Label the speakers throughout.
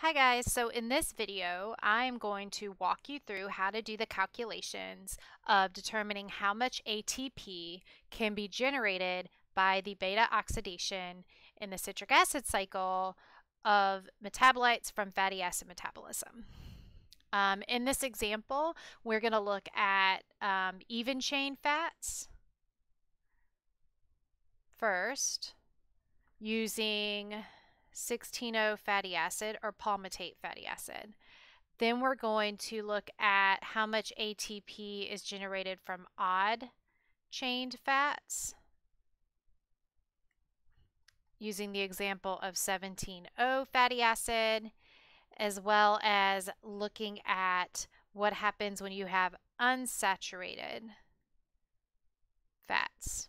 Speaker 1: Hi guys, so in this video I'm going to walk you through how to do the calculations of determining how much ATP can be generated by the beta oxidation in the citric acid cycle of metabolites from fatty acid metabolism. Um, in this example we're going to look at um, even chain fats first using 16O fatty acid or palmitate fatty acid. Then we're going to look at how much ATP is generated from odd chained fats using the example of 17O fatty acid, as well as looking at what happens when you have unsaturated fats,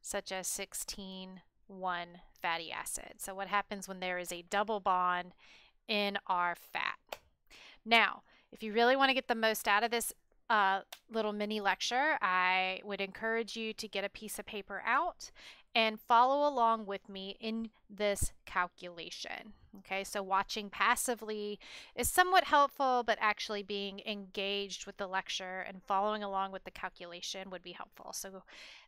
Speaker 1: such as 16 1 fatty acid. So what happens when there is a double bond in our fat? Now, if you really want to get the most out of this uh, little mini lecture, I would encourage you to get a piece of paper out and follow along with me in this calculation. Okay, so watching passively is somewhat helpful, but actually being engaged with the lecture and following along with the calculation would be helpful. So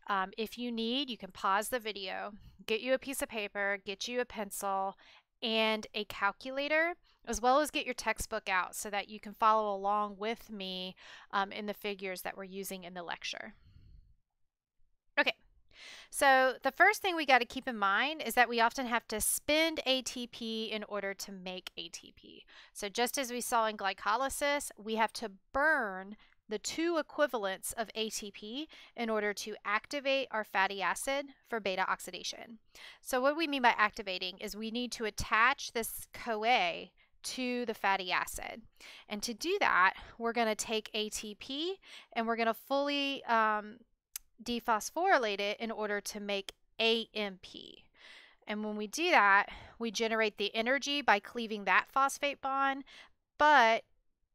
Speaker 1: um, if you need, you can pause the video, get you a piece of paper, get you a pencil, and a calculator, as well as get your textbook out so that you can follow along with me um, in the figures that we're using in the lecture. Okay, so the first thing we got to keep in mind is that we often have to spend ATP in order to make ATP. So just as we saw in glycolysis, we have to burn the two equivalents of ATP in order to activate our fatty acid for beta oxidation. So what we mean by activating is we need to attach this CoA to the fatty acid. And to do that, we're going to take ATP and we're going to fully um, dephosphorylate it in order to make AMP. And when we do that, we generate the energy by cleaving that phosphate bond, but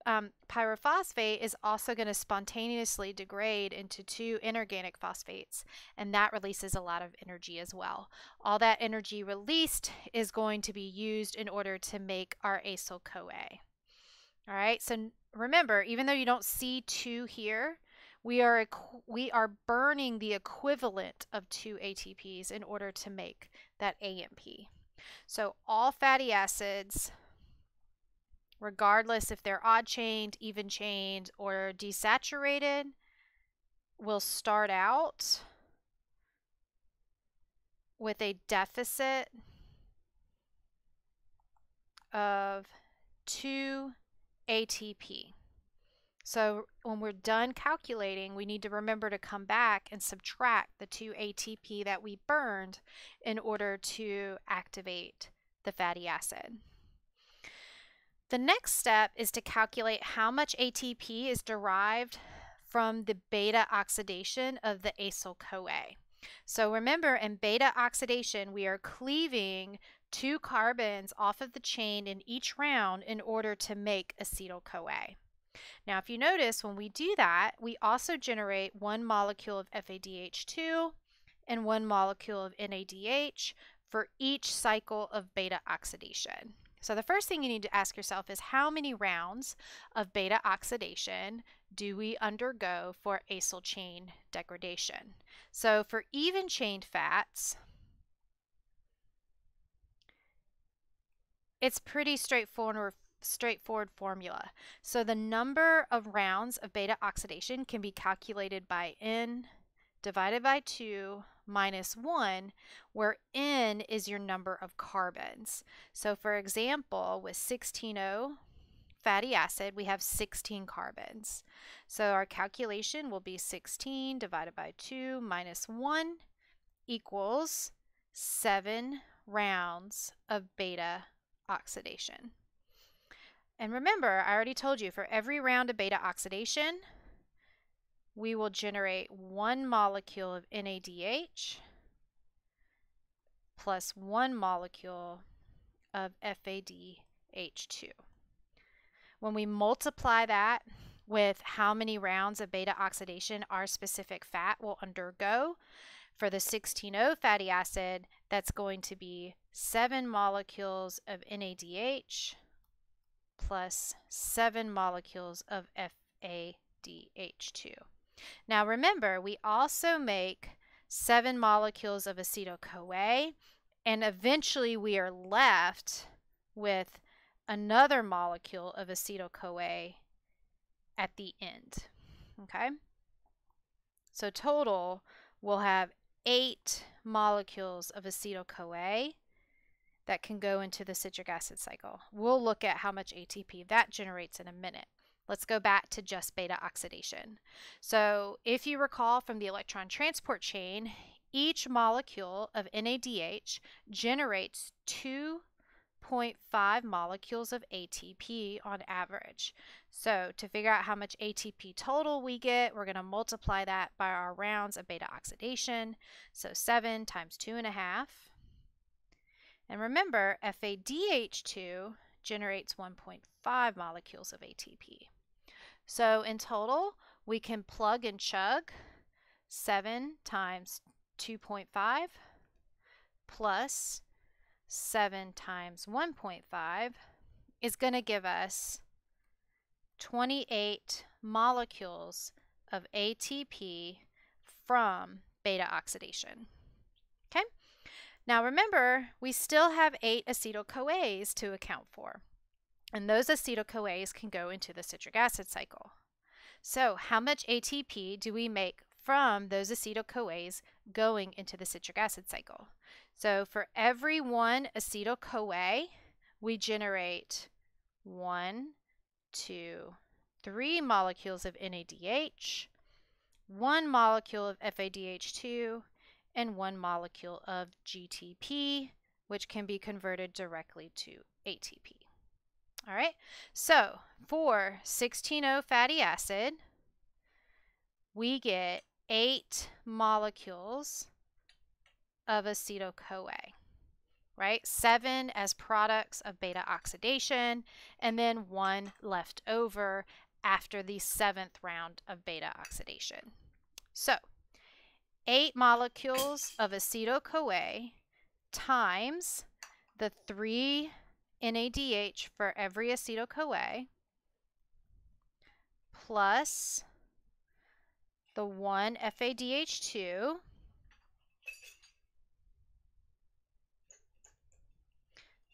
Speaker 1: um, pyrophosphate is also going to spontaneously degrade into two inorganic phosphates, and that releases a lot of energy as well. All that energy released is going to be used in order to make our acyl CoA. All right, so remember, even though you don't see two here, we are we are burning the equivalent of two ATPs in order to make that AMP. So all fatty acids regardless if they're odd chained, even chained, or desaturated, will start out with a deficit of 2 ATP. So when we're done calculating, we need to remember to come back and subtract the 2 ATP that we burned in order to activate the fatty acid. The next step is to calculate how much ATP is derived from the beta oxidation of the acyl CoA. So remember, in beta oxidation, we are cleaving two carbons off of the chain in each round in order to make acetyl CoA. Now, if you notice, when we do that, we also generate one molecule of FADH2 and one molecule of NADH for each cycle of beta oxidation. So the first thing you need to ask yourself is how many rounds of beta oxidation do we undergo for acyl chain degradation? So for even chained fats, it's pretty straightforward straightforward formula. So the number of rounds of beta oxidation can be calculated by N divided by 2 minus 1, where N is your number of carbons. So for example, with 16O fatty acid, we have 16 carbons. So our calculation will be 16 divided by 2 minus 1 equals 7 rounds of beta oxidation. And remember, I already told you, for every round of beta oxidation, we will generate one molecule of NADH plus one molecule of FADH2. When we multiply that with how many rounds of beta oxidation our specific fat will undergo, For the 16O fatty acid, that's going to be 7 molecules of NADH plus 7 molecules of FADH2. Now remember, we also make 7 molecules of acetyl-CoA, and eventually we are left with another molecule of acetyl-CoA at the end. Okay? So total, we'll have eight molecules of acetyl-CoA that can go into the citric acid cycle. We'll look at how much ATP that generates in a minute. Let's go back to just beta oxidation. So if you recall from the electron transport chain, each molecule of NADH generates 2.5 molecules of ATP on average. So to figure out how much ATP total we get, we're going to multiply that by our rounds of beta oxidation. So 7 times 2.5. And remember, FADH2 generates 1.5 molecules of ATP. So in total, we can plug and chug 7 times 2.5 plus 7 times 1.5 is going to give us 28 molecules of ATP from beta oxidation. Okay? Now remember, we still have 8 acetyl-CoAs to account for. And those acetyl-CoAs can go into the citric acid cycle. So how much ATP do we make from those acetyl-CoAs going into the citric acid cycle? So for every one acetyl CoA, we generate one, two, three molecules of NADH, one molecule of FADH2, and one molecule of GTP, which can be converted directly to ATP. All right, so for 16O fatty acid, we get eight molecules of acetyl-CoA, right? Seven as products of beta oxidation, and then one left over after the seventh round of beta oxidation. So, eight molecules of acetyl-CoA times the three NADH for every acetyl-CoA plus the one FADH2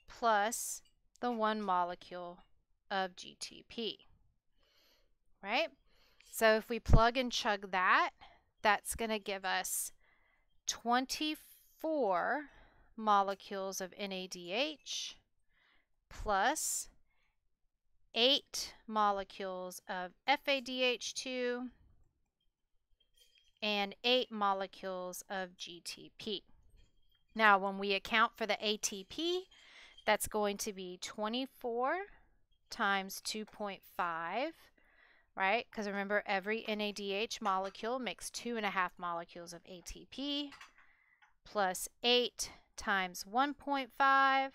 Speaker 1: plus the one molecule of GTP, right? So if we plug and chug that, that's going to give us 24 molecules of NADH plus 8 molecules of FADH2 and 8 molecules of GTP. Now, when we account for the ATP, that's going to be 24 times 2.5, right? Because remember, every NADH molecule makes two and a half molecules of ATP plus 8 times 1.5,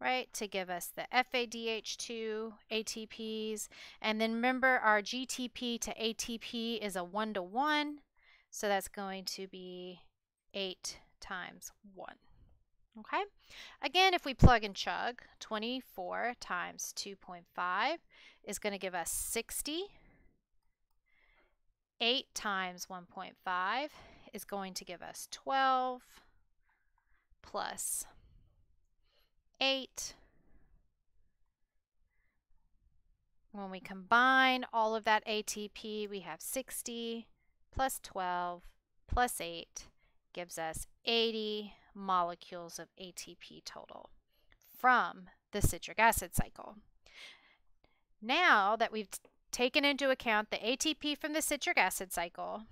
Speaker 1: right, to give us the FADH2 ATPs. And then remember, our GTP to ATP is a one-to-one, so that's going to be 8 times 1. Okay, again, if we plug and chug, 24 times 2.5 is going to give us 60. 8 times 1.5 is going to give us 12 plus 8. When we combine all of that ATP, we have 60 plus 12 plus 8 gives us 80 molecules of ATP total from the citric acid cycle. Now that we've taken into account the ATP from the citric acid cycle,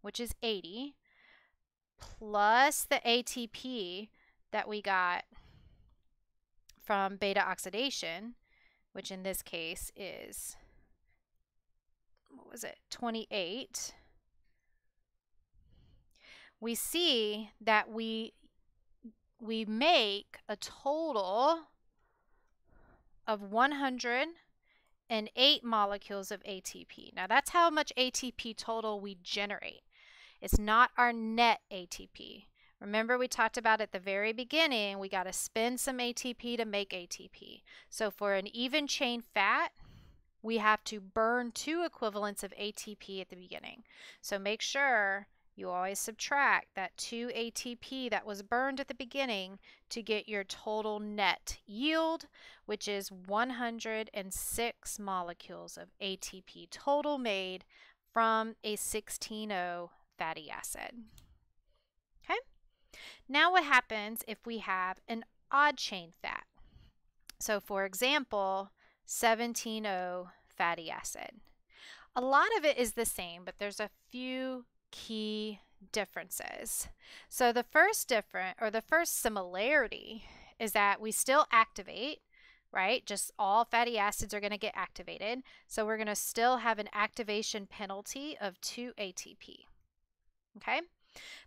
Speaker 1: which is 80, plus the ATP that we got from beta oxidation, which in this case is, what was it, 28, we see that we we make a total of 108 molecules of ATP. Now that's how much ATP total we generate. It's not our net ATP. Remember we talked about at the very beginning, we got to spend some ATP to make ATP. So for an even chain fat, we have to burn two equivalents of ATP at the beginning. So make sure you always subtract that 2 ATP that was burned at the beginning to get your total net yield, which is 106 molecules of ATP total made from a 16O fatty acid. Now what happens if we have an odd chain fat? So for example, 17O fatty acid. A lot of it is the same, but there's a few key differences. So the first different or the first similarity is that we still activate, right? Just all fatty acids are going to get activated. So we're going to still have an activation penalty of 2 ATP. Okay?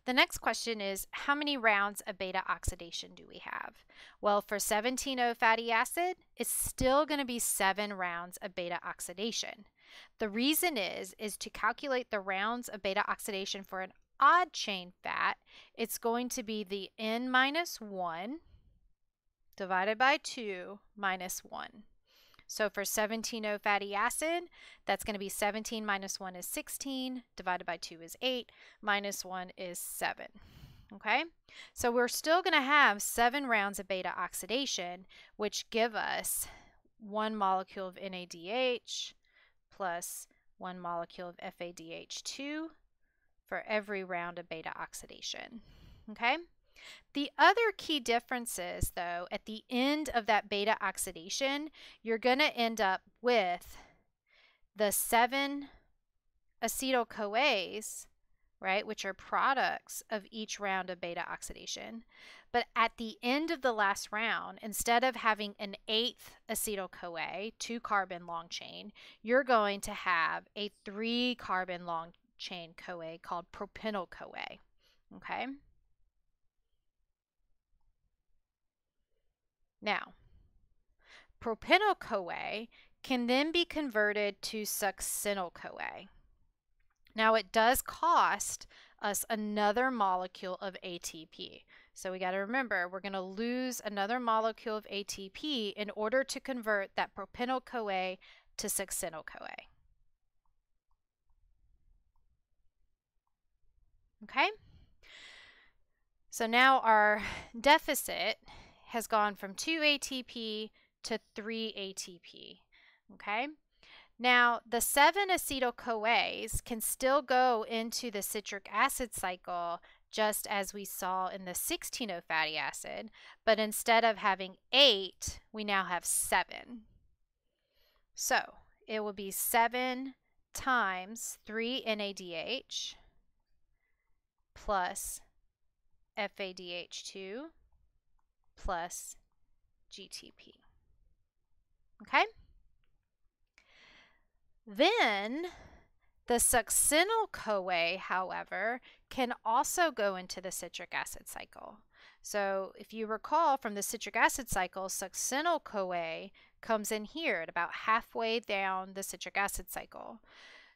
Speaker 1: The next question is how many rounds of beta oxidation do we have? Well, for 17O fatty acid, it's still going to be 7 rounds of beta oxidation. The reason is is to calculate the rounds of beta oxidation for an odd chain fat, it's going to be the N minus 1 divided by 2 minus 1. So for 17O fatty acid, that's going to be 17 minus 1 is 16, divided by 2 is 8, minus 1 is 7. Okay, so we're still going to have seven rounds of beta oxidation, which give us one molecule of NADH plus one molecule of FADH2 for every round of beta oxidation. Okay, the other key differences, though, at the end of that beta oxidation, you're going to end up with the seven acetyl-CoAs, right, which are products of each round of beta oxidation. But at the end of the last round, instead of having an eighth acetyl-CoA, two carbon long chain, you're going to have a three carbon long chain CoA called propionyl-CoA. Okay? Now, propionyl-CoA can then be converted to succinyl-CoA. Now, it does cost us another molecule of ATP. So we got to remember, we're going to lose another molecule of ATP in order to convert that propionyl-CoA to succinyl-CoA. Okay? So now our deficit has gone from 2 ATP to 3 ATP. Okay? Now, the 7 acetyl-CoAs can still go into the citric acid cycle just as we saw in the 16O fatty acid, but instead of having 8, we now have 7. So, it will be 7 times 3 NADH plus FADH2 plus GTP. Okay? Then the succinyl-CoA, however, can also go into the citric acid cycle. So if you recall from the citric acid cycle, succinyl-CoA comes in here at about halfway down the citric acid cycle.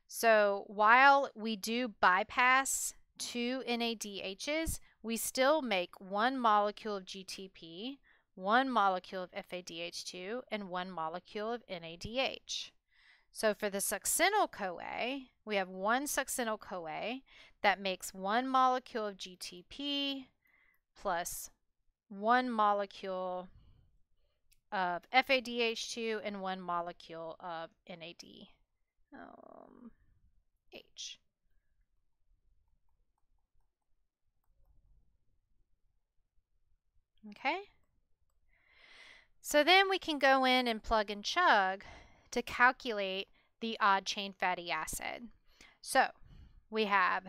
Speaker 1: So while we do bypass two NADHs, we still make one molecule of GTP, one molecule of FADH2, and one molecule of NADH. So for the succinyl-CoA, we have one succinyl-CoA that makes one molecule of GTP plus one molecule of FADH2 and one molecule of NADH. Um, Okay. So then we can go in and plug and chug to calculate the odd chain fatty acid. So we have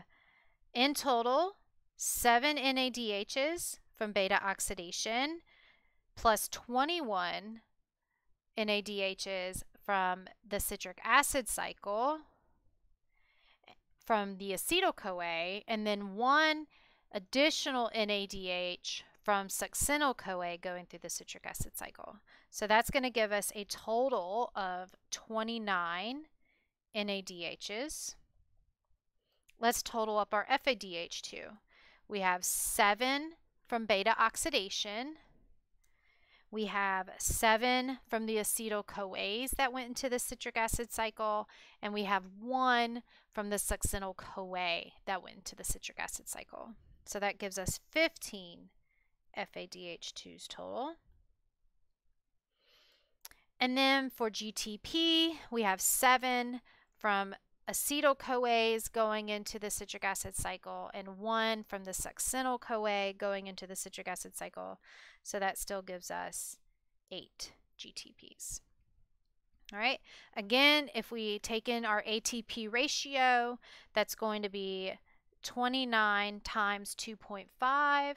Speaker 1: in total 7 NADHs from beta oxidation plus 21 NADHs from the citric acid cycle from the acetyl-CoA and then one additional NADH from succinyl-CoA going through the citric acid cycle. So that's going to give us a total of 29 NADHs. let's total up our FADH2. We have 7 from beta oxidation. We have 7 from the acetyl-CoAs that went into the citric acid cycle, and we have 1 from the succinyl-CoA that went into the citric acid cycle. So that gives us 15 FADH2s total. And then for GTP, we have 7 from acetyl-CoAs going into the citric acid cycle and one from the succinyl-CoA going into the citric acid cycle. So that still gives us eight GTPs. All right, again, if we take in our ATP ratio, that's going to be 29 times 2.5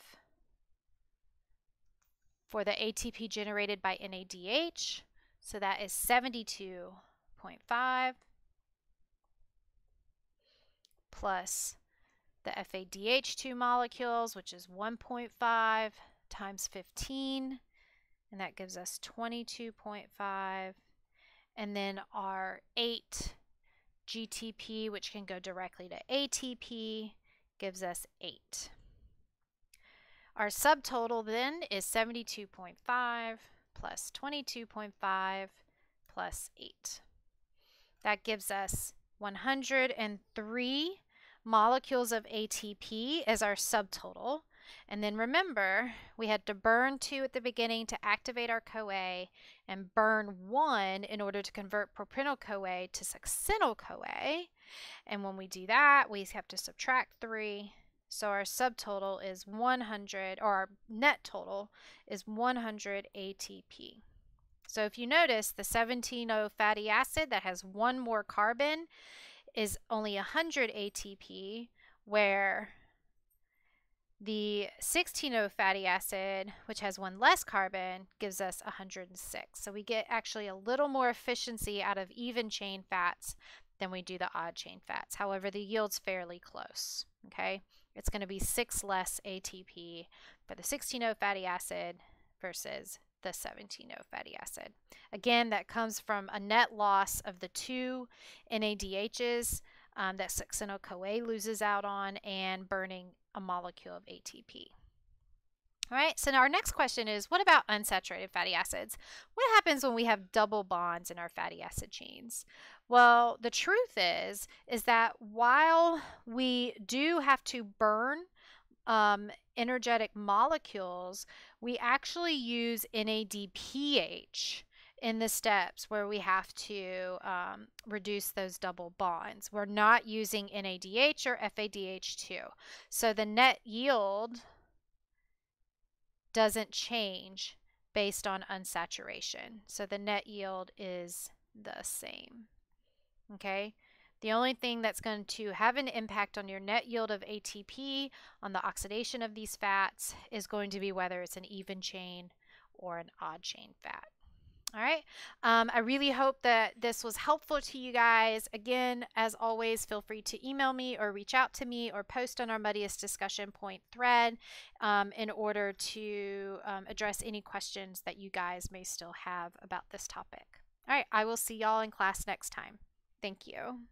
Speaker 1: for the ATP generated by NADH. So that is 72.5 plus the FADH2 molecules, which is 1.5 times 15, and that gives us 22.5. And then our 8 GTP, which can go directly to ATP, gives us 8. Our subtotal then is 72.5 plus 22.5 plus 8. That gives us 103 molecules of ATP as our subtotal. And then remember, we had to burn 2 at the beginning to activate our CoA and burn 1 in order to convert propionyl-CoA to succinyl-CoA. And when we do that, we have to subtract 3. So our subtotal is 100, or our net total is 100 ATP. So if you notice, the 17O fatty acid that has one more carbon is only 100 ATP, where the 16O fatty acid, which has one less carbon, gives us 106. So we get actually a little more efficiency out of even chain fats than we do the odd chain fats. However, the yield's fairly close, okay? It's going to be 6 less ATP for the 16O fatty acid versus the 17O fatty acid. Again, that comes from a net loss of the two NADHs um, that succinyl-CoA loses out on and burning a molecule of ATP. All right, so now our next question is, what about unsaturated fatty acids? What happens when we have double bonds in our fatty acid chains? Well, the truth is, is that while we do have to burn um, energetic molecules, we actually use NADPH in the steps where we have to um, reduce those double bonds. We're not using NADH or FADH2. So the net yield doesn't change based on unsaturation. So the net yield is the same. Okay. The only thing that's going to have an impact on your net yield of ATP on the oxidation of these fats is going to be whether it's an even chain or an odd chain fat. All right. Um, I really hope that this was helpful to you guys. Again, as always, feel free to email me or reach out to me or post on our Muddiest Discussion Point thread um, in order to um, address any questions that you guys may still have about this topic. All right. I will see y'all in class next time. Thank you.